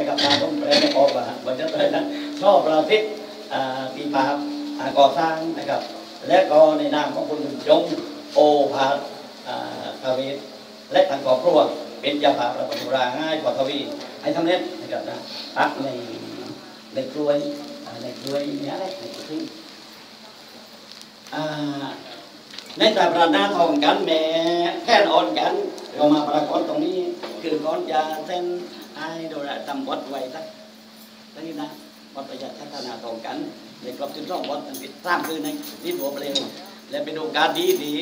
นะครับตาต้องแปลไม่ออกว่าวันจะเลยนะชอบประทิศปีภาพาก่อสร้างนะครับ และก็ในนามของคุณยงโอภาสอ่าทวีและทางครอบครัวเป็นเจ้าภาประตูราง่ายกว่าทวีให้สำเร็จนะครับนะตักในในกล้วยในกล้วยเนี้ยแหละในกล้วยอ่ในต่ประหน้าทองกันแม่แค่นอ่อนกันเรามาปรากฏตรงนี้คือก่อนจะเส้น ไอ้โดยตำวัดไว้สักสักนิดนะวัดประหยัดพัฒนาทองกัน ในกรอบจุดร่องวัดมันปิดสร้างคืนในนิดหัวเปลวและเป็นโอกาสดีที่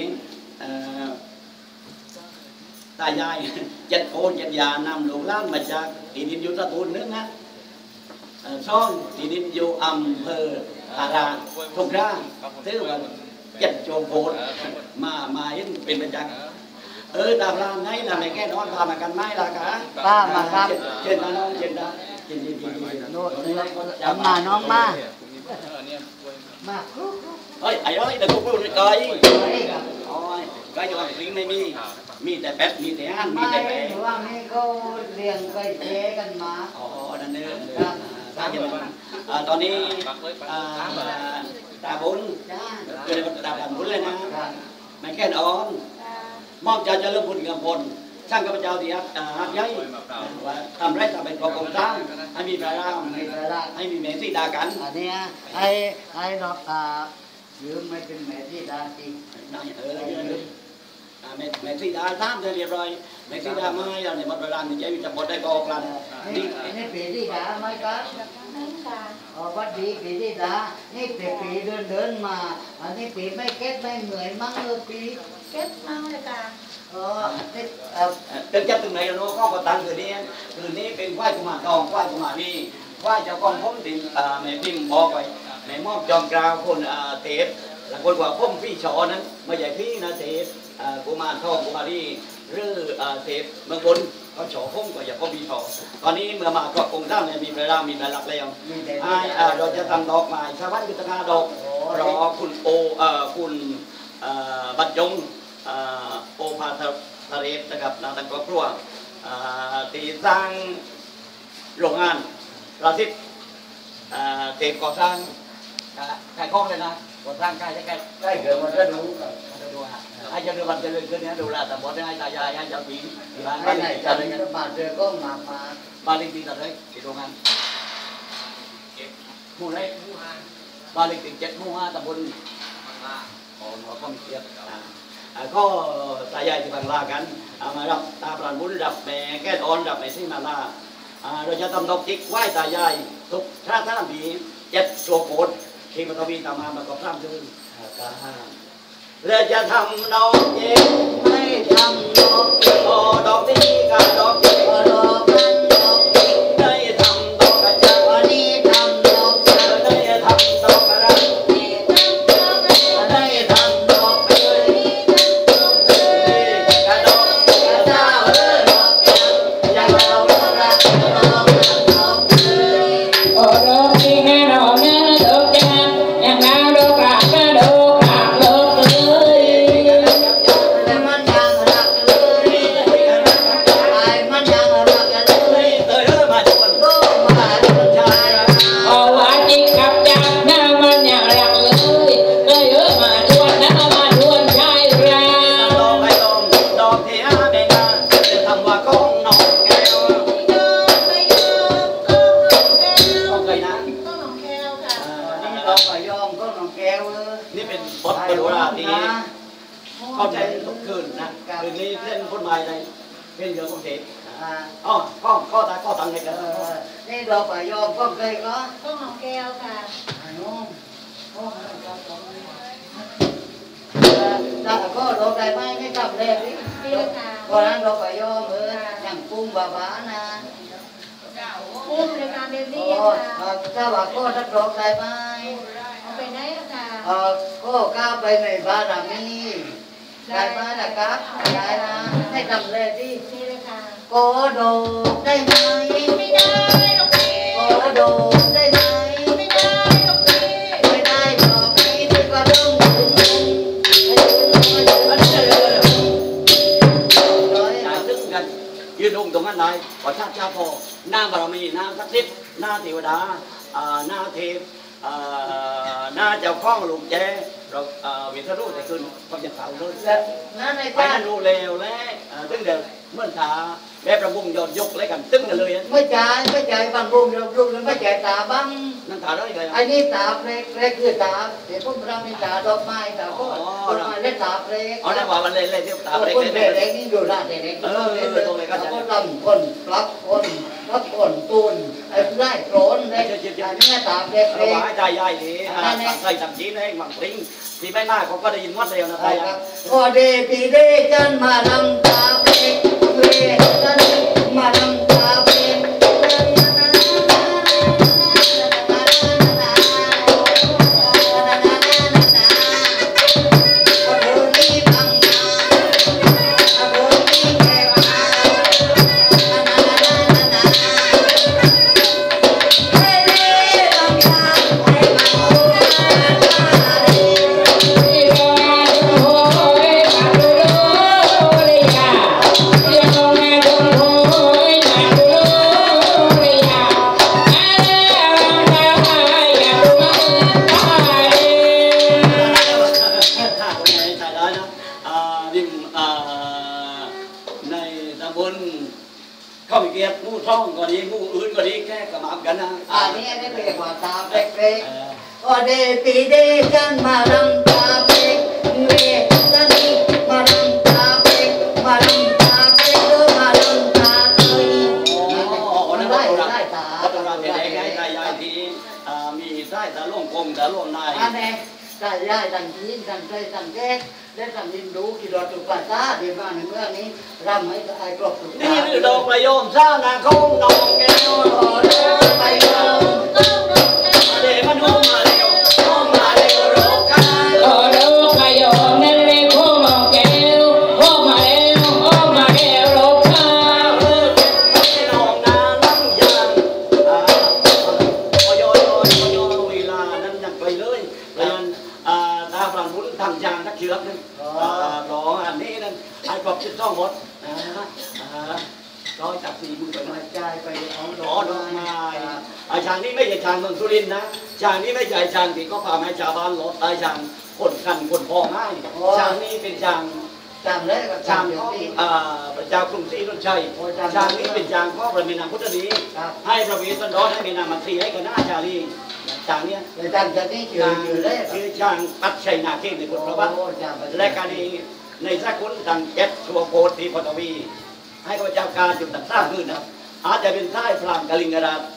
ตายายเจ็ดโคนเจ็ดยานำหลวงล้านมาจากที่ดินยุทธตูนนึงนะช่องที่ดินอยู่อำเภออาราทุกร่างซื้อว่าจัดโจมโพดมามาเป็นประจักษ์ เออตามร้านไหนล่ะไม่แค่นอนพามากันไหมล่ะคะป้ามาครับเชิญมาน้องเชิญนะเชิญเชิญเชิญเชิญโน่นเอามาน้องมามาเฮ้ยไอ้เอ้ยเดี๋ยวกูพูดเลยก้อยเฮ้ยครับโอ้ยก้อยจะวางลิงไม่มี มีแต่เป็ดมีแต่ห่านมีไม่แต่แปะหรือว่าไม่เขาเรียงไปเจ๊กันมาอ๋อนั่นเองครับถ้าจะมาอ่าตอนนี้อ่าตาบุญจ้าคือในตาบุญเลยนะครับไม่แค่นอ่อน มอบใจเจริญบุญกับพลช่างข้าพเจ้าที่ฮักอ่าฮักย้ายว่าทำไรทำเป็นกองกองสร้างให้มีพระรามไม่เป็นไรให้มีเมสีดากันอันเนี้ยไอ้ไอ้ดอกอ่ายืมไม่เป็นแม่ที่ดาจริงได้เออ ยืมอ่าเมเมสีดาตามเสร็จเรียบร้อยเมสีดาไม่เราเนี่ยมันพระรามเนี่ยจะมีจะบดได้กองกันนี่นี่นี่ปีที่ดาไหมครับอ๋อวัดดีปีที่ดานี่ปีปีเดินเดินมาอันนี้ปีไม่เก็ตไม่เหนื่อยมั้งเออปีเก็บเมาเลยค่ะอ๋อนี่เอ่อตึงจับตึงไหนเราก็ประตังคืนนี้คืนนี้เป็นไหว้กุมารทองไหว้กุมารนี่ไหว้เจ้ากองพุ่มติ่งอ่าแม่พิมพ์บอกไว้แม่มอบจอมกราวคนอ่าเทปหลังคนว่าพุ่มพี่ชอนั้นไม่ใหญ่พี่นะเทปอ่า กุมารทองกุมารีหรือเทปเมืองบนเขาฉอพุ่มก็อย่าพุ่มพี่ชอตอนนี้เมื่อมาครองค์ท่านเนี่ยมีพระรามมีพระลักษณ์แล้วมีแต่อ่าอ่าเราจะทำดอกไม้ชาวบ้านกุตนาดอกรอคุณโอคุณบัตรยงโอภาทะเรศนะครับนาตังครอบครัวอ่าที่สร้างโรงงานระสิทธิ์อ่าเตรียมก่อสร้างอ่าขายของเลยนะก่อสร้างใกล้ใกล้ใกล้เกิดมันก็ดูมันจะดูฮะ ให้เจริญวันเจริญขึ้นเนี่ยดูแลแต่บอสให้ตายายให้เจ้าปีที่บ้านไม่บ้านไหนไหนจะจะเล่เล่นนกันบาดเจอก็มามาบ้านเล็กที่ตัดเลยที่โรงงานหมู่ไรบ้านเล็กที่เจ็ดหมู่ห้าตำบลอ๋อเราก็มีเทียบอ่าอ่าก็ตายายที่บังลากันเอามารับตาปรานบุญรับแม่แก้ตอนรับแม่ที่มาลาอ่าเราจะทำดอกจิกไหว้ตายายทุกชาติท่านผีเจ็ดตัวโกดที่มาทวีตามมาประกอบสร้างขึ้นอ่ากา และจะทำ อตาข้อตันกันเออนี่เราไปยอมก็เคยก็ก็หองแก้วค่ะถ้าก็เราได้ไหมไม่ทำเลยพี่นี่ค่นั้นเราไปยอมเอออย่างกุ้งบาบานะพุ่มในการเรียนโอ้นี่ค่ะถ้าว่าก็ถ้าเราได้ไหมเอาไปได้ค่ะเออก็ก้าไปในบ้ารามีได้ไหมนะครับได้นะให้ทำเลยที่นี่เลยค่ะ โก็โดได้ไหมไม่ได้หรอกพี่ก็โดได้ไหมไม่ได้หรอกพี่ไม่ได้หรอกพี่ที่ก็ต้องถึงให้ถึงให้ถึงร้อย่าถึงกันยืนลงตรงนั้นไหนขอชาติชาพอหน้าบารมีหน้าศักดิ์สิทธิ์หน้าเทวดาหน้าเทพหน้าเจ้าข้องลูกแจ เราอ่าวิทยุแต่คืนก็จะเผาเลยและนั่นในไปการนั่นรู้เร็วแล้วอ่าตึ้งเดิมเมื่อถาแบบประบุงยอดยกเลยกันตึ้งกันเลยอะไม่จ่ายไม่จ่ายบางรุ่มเรารุ่มไม่จ่ายตาบ้างนั่นถาได้เลยอะไอ้นี่ตาเพลกเพลกคือตาเดี๋ยวพวกเรามีตาดอกไม้ตาพวกดอกไม้และตาเพลกเอาได้ว่ามันเลยเลยเที่ยวตาคนเล็กคนเล็กเด็กนี่อยู่ร้านเด็กๆก็ลำคนรับคน รับคนตุนไอ้ไร่โรนไอ้เนี่ยตามเด็กเองใจใหญ่ดีอ่าใส่ทำจีนให้หวังปริ้งที่ไม่น่าเขาก็ได้ยินวัดเดียวนะใครัรับบพอเดปีเดจันมาลำตาเพลกเพลกจันมาลำ ดังแก้ได้ดังยินรู้กี่ดอกตุกปาตาที่บ้านในเมืองนี้รำให้ไอ้กรอบตุกนี่คือดอกประโยมสร้างนาคงดอกแก้วางนี่ไม่ใช่ช้างที่ก็พาแม่ชาวบ้านรถไอ้ช้างคนกันคนพอง่ายช้างนี่เป็นช้างจำเลยกับช้างจำอยู่ของที่อ่าพระเจ้ากรุงศรีนนชัยช้างนี้เป็นช้างของพระมีนางพุทธดีครับให้พระวีสันดรให้มีนางมัตรีให้กับนาชาลีช้างเนี้ยแต่จำจะนี่ชื่อช้างอยู่เลยคือช้างปัดชัยนาเกศในพุทธวัตรโอ้จำไปและการนี้ในสักคนต่างเจ็ดตัวโพธิปฐวี ให้ข้าพเจ้าการจุดต่างสร้างขึ้นนะอาจจะเป็นท่ายพรามกลิงกราชพยัญชนะนี้ไปบางกันไปจะทำนี้ไม่รู้เรามีถนนให้ใครเลยอาเด็กกับใส่ตาซ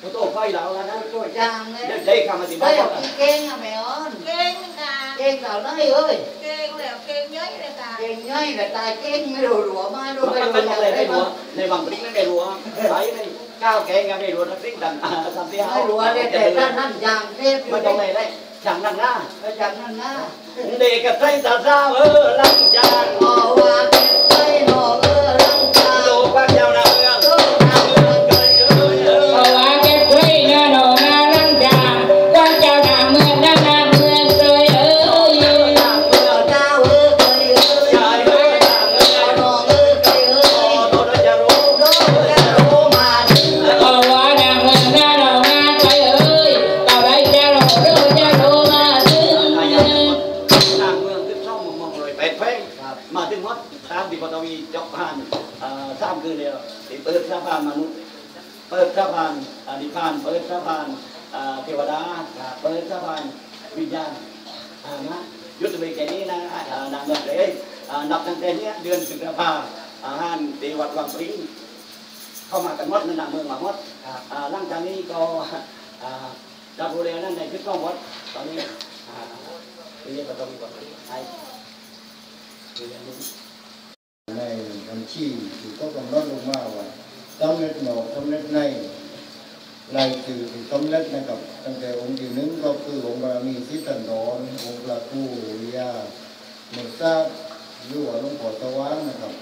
ม่ไม่เจ็บไม่เจ็บเลยนั่นกันหน้าอย่างไม่จบจะจัพูบดไม่กัจะนหพูน้าดไม่เจ็บร้อยนะเออจับจับอยู่โตโต้ไฟแล้วแล้วนะตัวจางเลยเดี๋ยวใจ นประตูวัดไทเรียนนี้ในบัญชีที่ก็กำหนดลงมาว่าต้องเล็ดหนอกต้องเล็ดในรายชื่อที่สำเร็จนะครับตั้งแต่องค์ที่หนึ่งก็คือองค์บารมีสิทธันดรองค์พระครูวิยาเมตตาหรือว่าหลวงพ่อสว่างนะครับ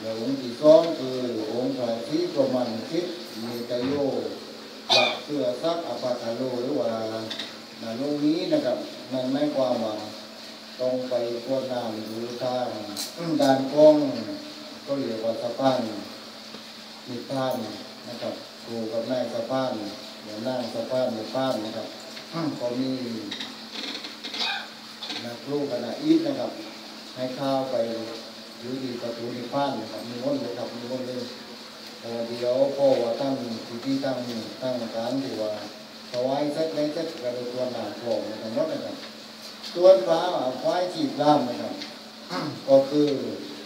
แล้วองค์ที่สองคือองค์พระศรีประมันทิศมีตโยหลักเสื้อซักอปาคาโลหรือว่านาโลนี้นะครับ นั่นหมายความว่าต้องไปกวดน้ำดูทางด้านกล้องก็เรียกว่าสะพานมีพานนะครับครูกับนายสะพานเดี๋ยวนั่งสะพานมีพานนะครับก็มีนักลูกคณะอีทนะครับ ให้ข้าวไปหรืดีประตูนิพพานนะครับมีวนเลยครับมีวนเลยเดี๋ยวพ่อว่าตั้งที่ที่ตั้งตั้งการที่ว่า ถวายเสร็จแล้วจะกระโดดตัวหนาโผล่นะครับรถนะครับส่วฟ้าฟ้าจีบล่ามนะครับก็คือ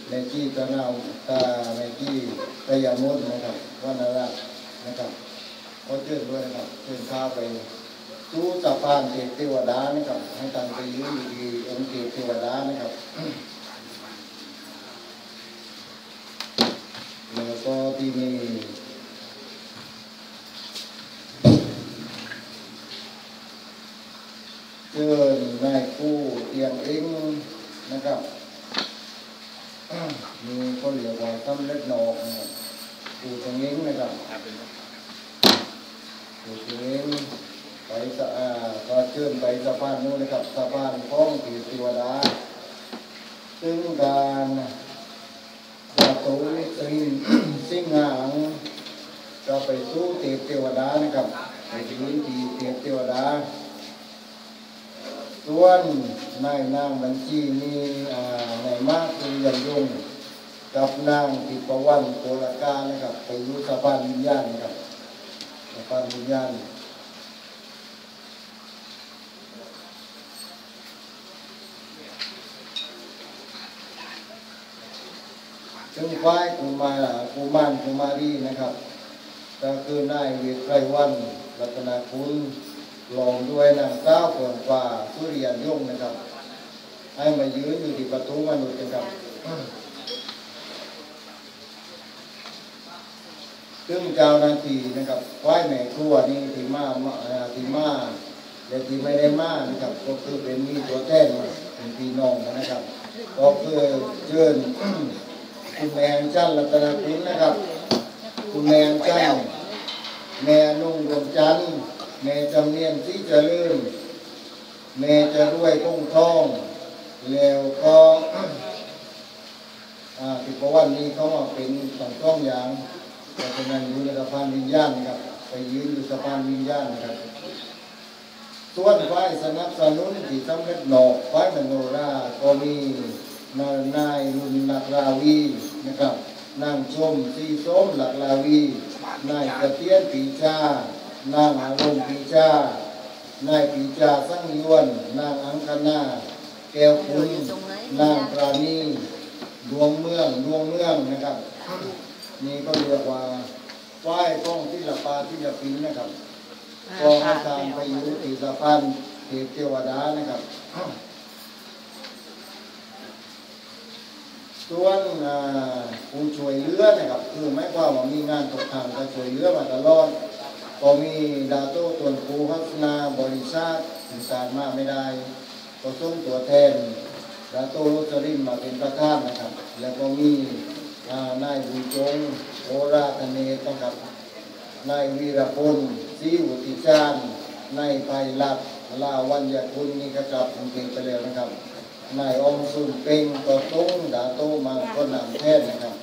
ในที่ตะนาวตาในที่ตะยามุนนะครับวันนรานะครับก็เชิญด้วยนะครับเชิญข้าไปสู้สะพานเทวดานะครับให้ตังไปยืนดีองค์เทพเทวดานะครับแล้วก็ที่นี่เชิญนายคู่ เตียงเองนะครับมีคนเรียกว่าซ้ำเล็กนอกนะครับูตียงเองนะครับคู่เตียงเองไปสะอาก็เชิญไปสะพานนู้นนะครับสะพานพ้องผีเทวดาซึ่งการประตูสิงสิงหางจะไปสู้เทพเทวดานะครับไปยืนที่เทพเทวดา ส่วนนายนางบัญชีมีอ่านายมากคือยันยงกับนางทิพวันโกลกานะครับ ไปอยุสะพานวิญญาณนะครับสะพานวิญญาณซึ่งฝ่ายกุมากุมารกุมารีนะครับ ก็คือนายเวทไรวันรัตนาคุณ รองด้วยนางสาวเฟื่งฟ้าสุริยันยงนะครับ ให้มายืนอยู่ที่ประตูมนุษย์นะครับซึ่งเจ้านาทีนะครับฝ่ายแม่ครัวนี่ทีมามาอ่าที่มาและทีไม่ได้มานะครับ ก็คือเป็นมีตัวแทนมาเป็นพี่น้องนะครับ ก็คือเชิญคุณแมงจันรัตนคุณนะครับ คุณแมงจันแม่นุ่งดวงจันทร์ แม่จำเนียนที่จะลื่นแม่จะรวยคงท้องแล้วก็อ่าติปวันนี้เขามาเป็นสองช่องอย่างเพราะฉะนั้นอยู่ในสะพานวิญญาณนะครับไปยืนอยู่สะพานวิญญาณนะครับส่วนฝ่ายสนับสนุนที่สำเร็จหนอกฝ่ายมโนราก็มีนายนายรุนหลักลาวีนะครับนางชมสีส้มหลักลาวีนายกระเทียนปีชา นางอารมณ์ปีชานายปีชาสังยวน นางอังคณาแก้วคุณ นางปราณีดวงเมืองดวงเมืองนะครับ นี่ก็เรียกว่าฝ่ายกล้องที่ละปาที่ละปินนะครับก็ให้ทางไปอยู่ที่สะพานเทพเทวดานะครับส่วนผู้ช่วยเลือนะครับ คือไม่ว่าว่ามีงานตกทางก็ช่วยเลือมาตลอด ก็มีดาโต้ตวนครูพัฒนาบริษัทถึงการมาไม่ได้ก็ส่งตัวแทนดาโต้โรสลินมาเป็นประธานนะครับ แล้วก็มีนายบุญจงโอราธเนศนะครับนายวีรพลศรีวุฒิจารย์นายไพลัดลาวันยคุณนี่ก็กลับกรุงเทพไปแล้วนะครับนายองสุนเป็งก็ตุ้งดาโต้มังก็นำแทนนะครับ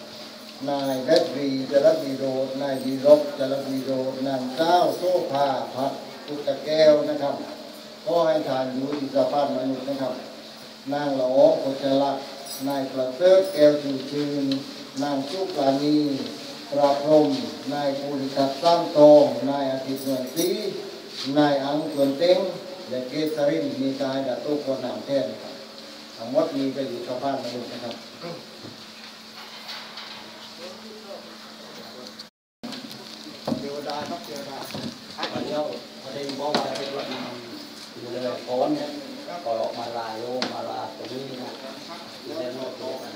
นายแบดรีจรัสวีโรดนายวีรบจรัสวีโรดนางเจ้าโซภาพัดพุทธแก้วนะครับก็ให้ทานอยู่ที่สภาพมนุษย์นะครับ นางละอองโคจลักนายประเสริฐแก้วชูชืนนางชุกลานีปราพรมนายภูริทัศน์สร้างทองนายอาทิตย์เมืองศรีนายอังเกวนเต็งและเกษรินมีกายดาโตคนนำแทนนะครับทั้งหมดนี้ก็อยู่สภาพมนุษย์นะครับ เทวดาครับเทวดา พอเดียวพอดีบอกว่าเป็นวันอยู่เลยโอนเนี่ยก็ออกมาลาโยมมาลาตรงนี้นะอยู่ในโลกโลกนะ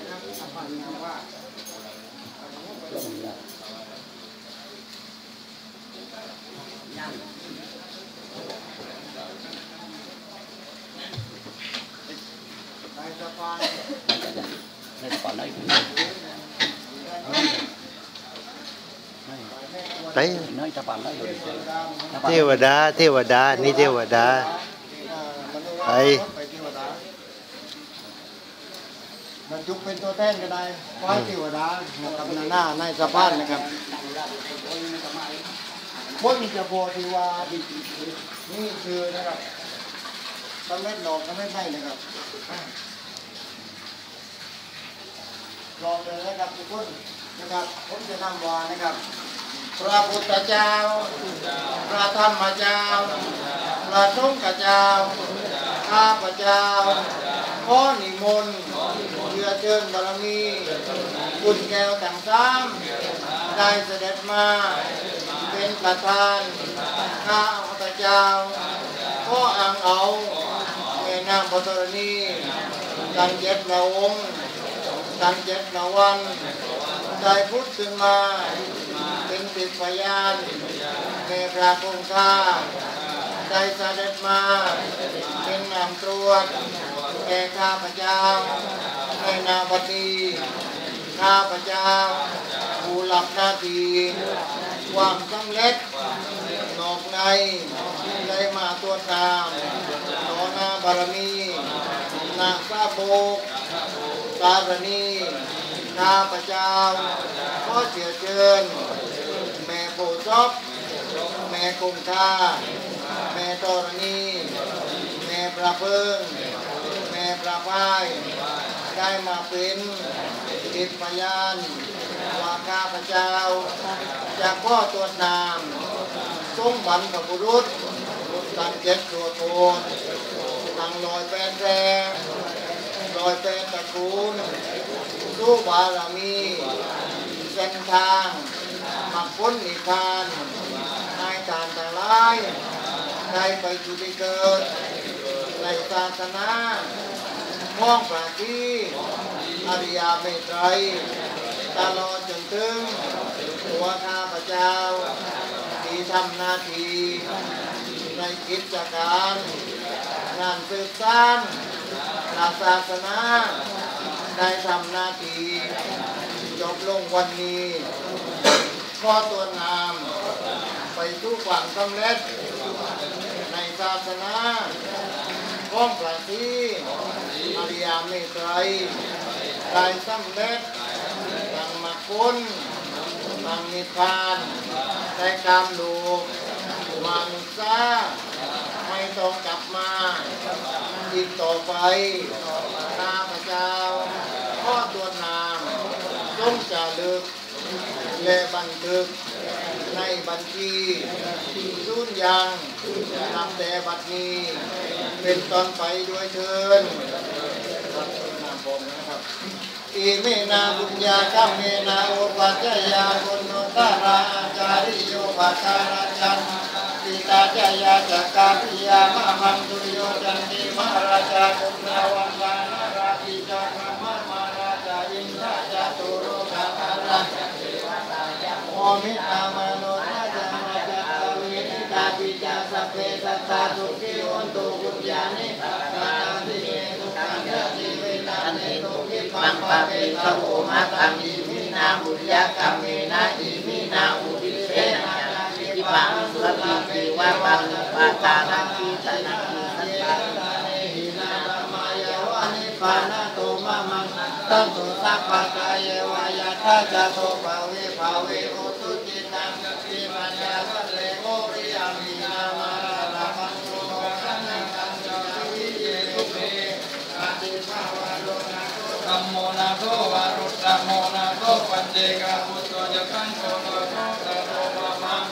ก็มีนะ เป็นสะพาน ในสปอนได้ไหนน้อยสปอนได้อยู่เทวดาเทวดานี่เทวดาไปไปเทวดามันจุกเป็นตัวแทนก็ได้ไหว้เทวดานะครับหน้าหน้าในสะพานนะครับบนจะโพธิวานี่คือนะครับสำเร็จหลอกสำเร็จได้นะครับ ลองเลยนะครับทุกคนนะครับ ผมจะนำวานะครับ พระพุทธเจ้า พระธรรมเจ้า พระสงฆ์เจ้า ข้าพเจ้าขอนิมนต์เพื่อเชิญบารมีบุญแก้วต่างซ้ำได้เสด็จมา เป็นประธานข้าพระเจ้าขออ่างเอาแม่นางปตรณีตั้งเจ็ดละองค์ ตั้งเจ็ดละวันได้พุทธขึ้นมา เป็นติดพยานแม่พระคงคาได้เสด็จมา เป็นนำตรวจแก่ข้าพเจ้าในนาบดีข้าพเจ้าผู้หลับหน้าที่ความสำเร็จนอกในได้มาตัวตามต่อหน้าบารมีนาซาโบก ตารณีข้าพเจ้าขอเสียเชิญ แม่โพซอบแม่คงคาแม่ตรณีแม่ประเพิงแม่ประพาย ได้มาเป็นจิตพยานว่าข้าพเจ้าจากพ่อตัวนามสมบันพระบุรุษตั้งเจ็ดตัวโทนตั้งลอยแปดแรง ลอยแปดตระกูลสู้บารมีเส้นทางมักพ้นนิพพานนายทานทั้งหลายได้ไปจุติเกิดในศาสนาห้องปราทีอริยเมตไตรตลอดจนถึงตัวข้าพเจ้าที่ทำหน้าที่ในกิจการ งานสืบสานหลักศาสนาได้ทำหน้าที่จบลงวันนี้ข้อตัวนามไปทุกความสำเร็จ ในศาสนาข้องประทีอริยเมตไตรได้สำเร็จดังมรรคผลดังนิพพานได้กามลูกมังซา ไม่ต้องกลับมาอีกต่อไปข้าพเจ้าข้อตัวนามจงจะลึกและบันทึกในบัญชีสุญยังนับแต่บัดนี้ เป็นตอนไปด้วยเชิญนามผมนะครับอิเมนาบุญญาคัมเมนาโอปัจจยาบุญโนตาราอาจาริโยปัจาราจัน ติตาจายาจักกาพิยามามังสุโยจันติมหาราชาบุญนาวันวานาราธิจักรมามาราชาอินทราจาตุโรกาคาราโอมิตามโนนาจามาจัตเวนิตาปิจาสัพเพสัตตาทุกิโอนตุกุญญานิสัตตาติเมตุกังยะติเวนันเนตุกิปังปะเปตะโอมาตังอิมินาบุญญากัมเมนะอิมินาอุ ปังสุติติวะปังปะตานังกีตานังกีสัตตาเนหินาธรรมายาวะนิพพานะโตมะมังตันตุสัพพะกายเวายะทาจะโตภาเวภาเวโอตุจิตังสิปัญญาสัเลโอริยามินามาราลามังโลกังนังกังจาวิเยตุเปอาติภาวะโลนะโตธัมโมนาโตวารุตตโมนาโตปัจเจกาพุทโธจะขันโตโตโตตโตมะมัง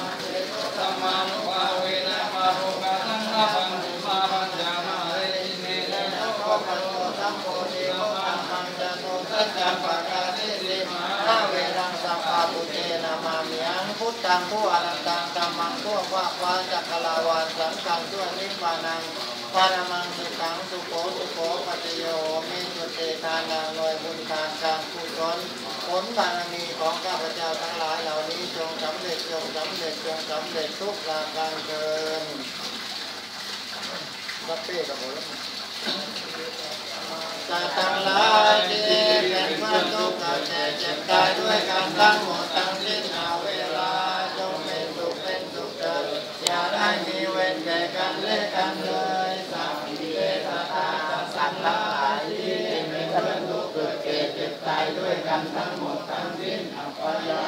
สัมมานุภาเวนะมาโรกาสังฆปันตุมาปัญญามาเรหิเนนะ โตโอปันโตสัมโพธิโอปัมมังจะโตสัจจังปะกาเสสิมาเวรังสัพพะปุเจนะมามิยังพุทธังผู้อรันตังธัมมังผู้วะวาจักขลาวาสังฆังตัวนิพพานังปารมังสุขังสุโขสุโขปฏิโยมิจุเตทานังลอยบุญทานการกุศลผลบารมีของข้าพเจ้าทั้งหลายเหล่านี้จงสำเร็จจงสำเร็จจงสำเร็จทุกประการเกินรับเป้กับผม สัสัตว์ทั้งหลายที่เป็นเพื่อนทุกข์เกิดแก่เจ็บตายด้วยกันทั้งหมดทั้งสิ้นเอาเวลาจงเป็นสุขเป็นสุขเถิดอย่าได้มีเวรแก่กันและกันเลยสัพพิเอตตาสัตว์หลายที่เป็นเพื่อนทุกข์เกิดเจ็บตายด้วยกันทั้งหมดทั้งสิ้นอัปปยา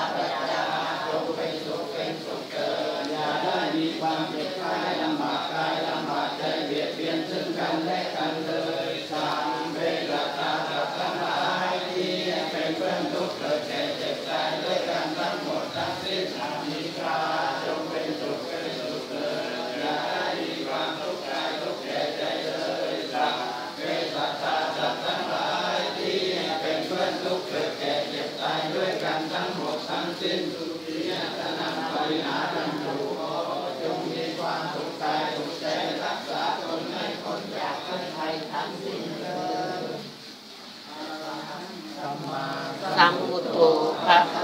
สิ้นทุกทีตนำปริหารันตุขอจงมีความสุขกายสุขใจรักษาตนให้พ้นจากทุภัยทั้งสิ้นเลยสัมมาสัมพุทโธพระค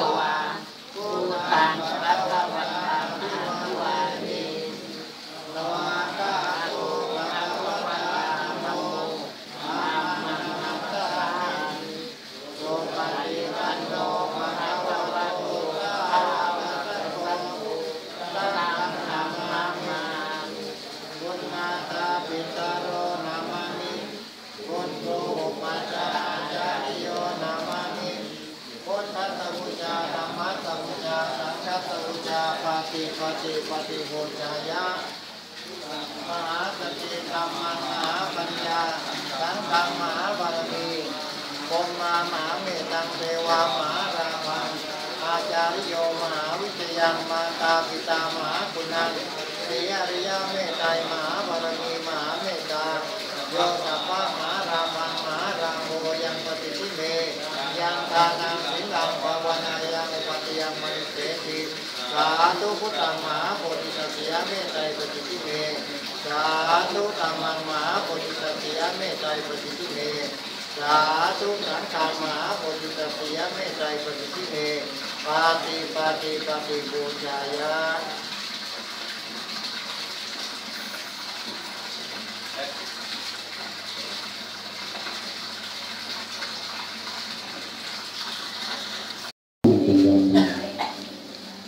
ปฏิทิเมสาธุธรรมังมหาโพธิสัตยเมตไตรปฏิทิเมสาธุสังฆังมหาโพธิสัตยเมตไตรปฏิทิเมปาติปาติปาติบูชายะเป็นยอด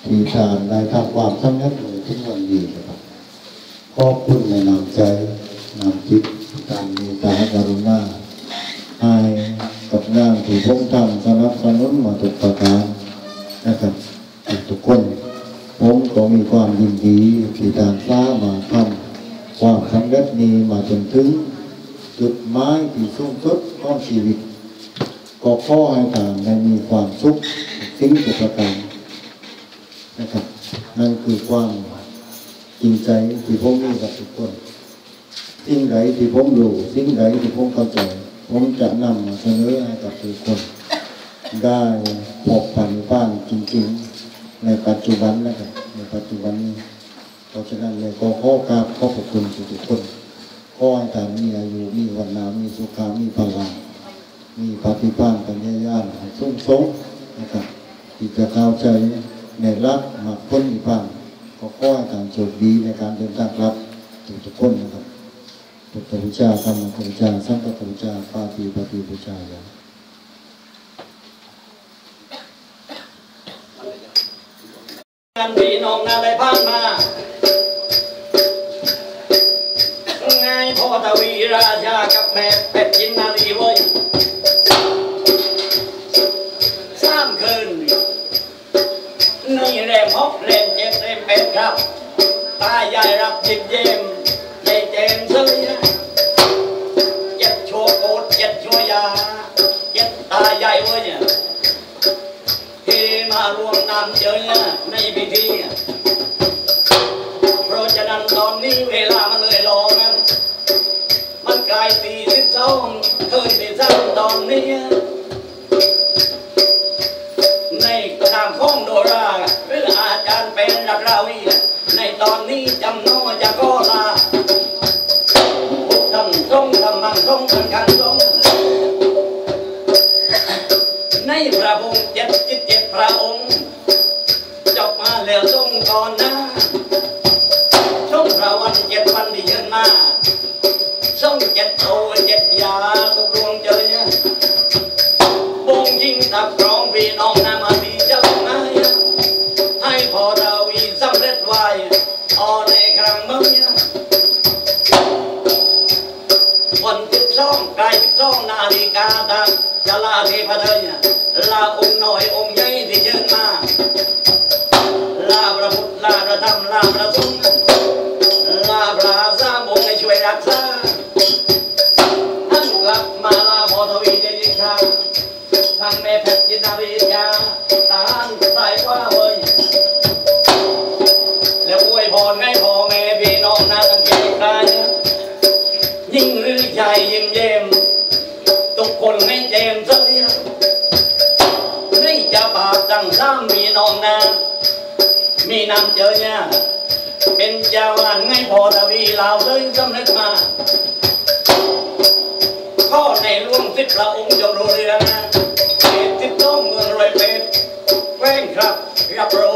ดีกานได้ทำความสำเร็จเลยทุกวันดีน ขอบคุณในนามใจนามจิตการมีตากรุณาให้กับงานที่ผมทำสนับสนุนมาทุกประการนะครับทุกคนผมก็มีความยินดีที่ทานสร้ามาทำความสำเร็จนี้มาจนถึง จุดหมายที่สูงสุดของชีวิต ก็ขอให้ต่างได้มีความสุขสิ่งทุกประการนะครับนั่นคือความ จริงใจที่ผมมีกับทุกคน สิ่งใดที่ผมรู้สิ่งใดที่ผมเข้าใจ ผมจะนำมาเสนอให้กับทุกคน ได้พบผ่านบ้านจริงๆ ในปัจจุบันนะครับในปัจจุบันนี้ เพราะฉะนั้นเลยก็ขอกราบขอบพระคุณทุกคนขอให้ท่านมีอายุมีวันนามีสุขามีพลังมีปฏิภาณปัญญายาณสูงสงนะครับที่จะเข้าใจในรักมาพ้นนิพพาน ก็ขอให้การโชคดีในการเดินทางครับทุกๆคนนะครับพุทธบูชาธรรมบูชาสังฆบูชาปาติปฏิบูชาอย่างกันพี่น้องนาได้ผ่านมาไงพ่อตวีราชากับแม่เป็ดจินนารีเว้ย ครับตายายรับจิ้มเยม ระองค์เจ็ดจิตเจ็ดพระองค์จบมาแล้วทรงก่อนนะทรงพระวันเจ็ดวันที่เชิญมาทรงเจ็ดโตเจ็ดยาทุกดวงเจอเนี่ยวงยิงตับร้องพี่น้องนามาดีเจ้าไงให้พอดาวีสำเร็จไวออในครั้งเมื่อวันที่สองกายที่สองนาฬิกาดัง จะลาเทพเธอเนี่ยลาองค์หน่อยองค์ใหญ่ที่เชิญมา ลาพระพุทธลาพระธรรมลาพระสงฆ์ลาพระสามองค์ให้ช่วยรักษาท่านกลับมาลาพอทวีเดชิกาท่านแม่แพทย์จินนาริกาทหารสายว่าเว้ยแล้วอวยพรให้พ่อแม่พี่น้องนาตั้งเกียรติกายยิ่งหรือใจยิ่ง นำเจอเนี่ยเป็นเจ้าวันไงพอตะวีลาวเลยสำนึกมาข้อในหลวงสิบพระองค์จงรู้เรื่องเขตสิบต้องเงินรวยเป็ดแว้งครับเรียบร้อย